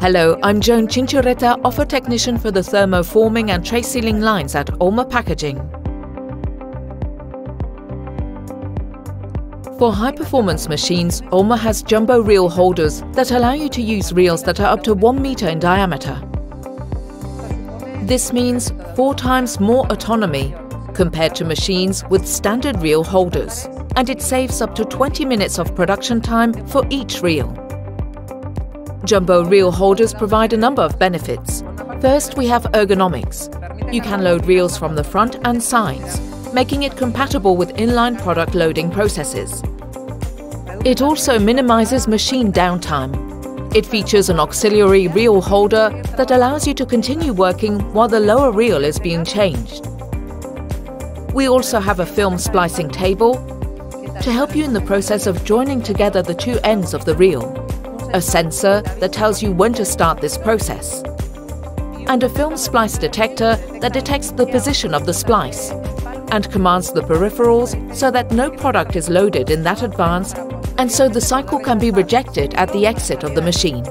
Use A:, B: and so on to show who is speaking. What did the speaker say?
A: Hello, I'm Joan Chinchorreta, offer technician for the thermoforming and tray sealing lines at ULMA Packaging. For high-performance machines, ULMA has jumbo reel holders that allow you to use reels that are up to 1 meter in diameter. This means four times more autonomy compared to machines with standard reel holders, and it saves up to 20 minutes of production time for each reel. Jumbo reel holders provide a number of benefits. First, we have ergonomics. You can load reels from the front and sides, making it compatible with inline product loading processes. It also minimizes machine downtime. It features an auxiliary reel holder that allows you to continue working while the lower reel is being changed. We also have a film splicing table to help you in the process of joining together the two ends of the reel, a sensor that tells you when to start this process, and a film splice detector that detects the position of the splice and commands the peripherals so that no product is loaded in that advance and so the cycle can be rejected at the exit of the machine.